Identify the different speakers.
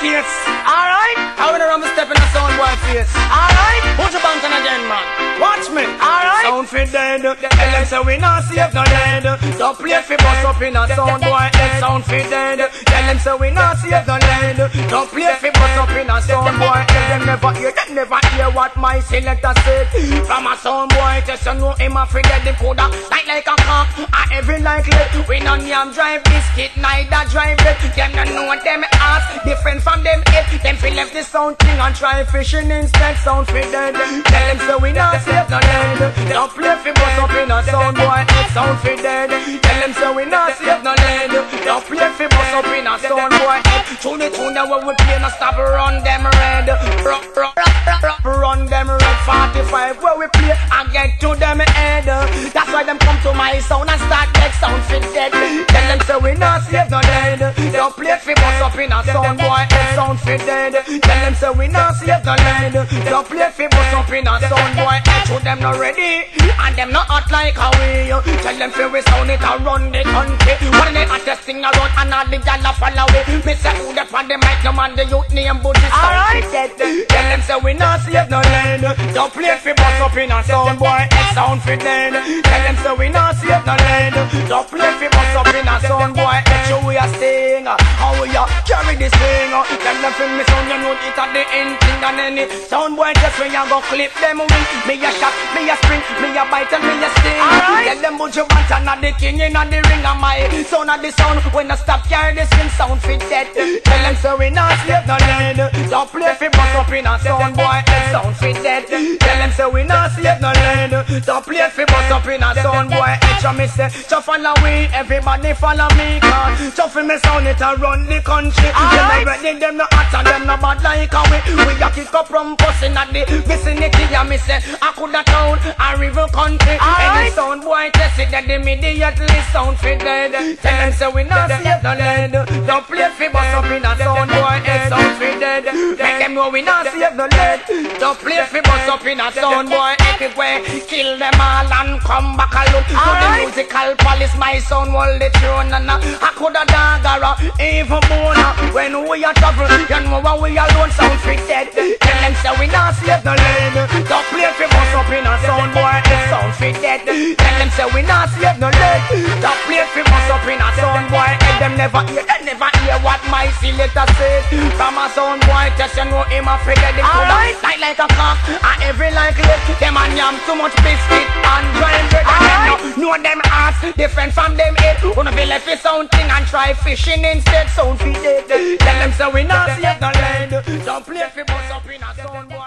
Speaker 1: case. Alright? How when I'm stepping a sound boy face. Alright? Put your bank again, man. Watch me. Alright? Sound fit dead. Tell them say we not safe no dead. Don't play fi bust up in a sound boy head. Sound fit dead. Tell them say we not safe no dead. Don't play fi bust up in a sound boy head. Them never hear, them never hear what my selector said. From a sound boy test, you know him a fi dead. Him coulda like like a cock, a heavy like lead. We no yam drive biscuit, neither drive it. Them no know them ass different from them head. Them fi left the sound thing and try fishing instead. Sound fi dead. Tell them say we not safe no dead. Don't play fi bust up in a sound boy. Sound fi dead. Tell them say we not safe no dead. Don't play fi bust up in a sound boy. Tune the tune that when we play no stop run them red. Rock rock rock rock run them red. 45 where we play and get to them head. That's why them come to my sound and start make sound fit dead. Say we not safe no dead. Don't play fi bust up in a sound boy head. Sound fit dead. Tell them say we not safe no dead. Don't play fi bust up in a sound boy head. Show them not ready and them not hot like how we. Tell them fi we sound it and run the country. One of the hottest thing around and all the gyal a follow it. Me say who the on the mic, no man the youth name but fit dead. Tell them say we not safe no dead. Don't play fi bust up in a sound boy head. Sound fit dead. Tell them say we not no dead. Don't play fi bust up in a sound boy head. Show we a sing. How we a carry this thing. Tell them fi me sound you know it at the end thing and any sound boy just when you go clip them wing. Me a shot, me a spring, me a bite and me a sting. Tell them put you want at the king in the ring of my sound of the sound. When I stop carry this thing sound fit dead. Tell them say we not slave no. Don't play fi bust up in a sound boy. Sound fit dead. Tell them say we not slave no. Don't play fi bust up in a sound boy. So me say, so follow we, everybody follow me. Cause so fi me sound it and run the country. Them not ready, them no hot and them no bad like a we. We a kick up from pussy at the vicinity. And me say, I coulda town a river country. Any sound boy test it, then immediately sound fit dead. Tell them say we not slave no dead. Don't play fi bust up in a sound boy head. Sound fit dead. Make them know we not save no lead. Don't play fi bust up in a sound boy everywhere. Kill them all and come back alone. Musical police, my sound will the tune and uh, I coulda dagger or even bone. When we a travel, you know when we alone sound fit dead. Tell them say we not save no lead. Don't play fi bust up in a sound boy. Sound fit dead. Tell them say we not save no lead. Don't play fi bust up in a sound boy head. Them never hear, they never hear what my selector says. From a sound boy test, you know him a figure the coulda Like like a cock, and every like lip. Them a yam too much biscuit and dry them hearts different from them head. Wanna be left with something and try fishing instead. Sound feed dead. Tell them so we not see no land. Don't play for bust up in a sound.